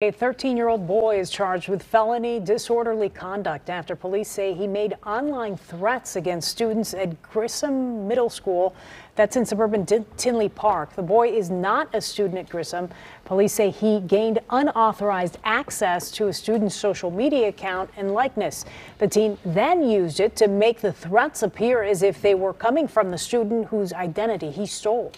A 13-year-old boy is charged with felony disorderly conduct after police say he made online threats against students at Grissom Middle School that's in suburban Tinley Park. The boy is not a student at Grissom. Police say he gained unauthorized access to a student's social media account and likeness. The teen then used it to make the threats appear as if they were coming from the student whose identity he stole.